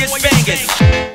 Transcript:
bass bangers.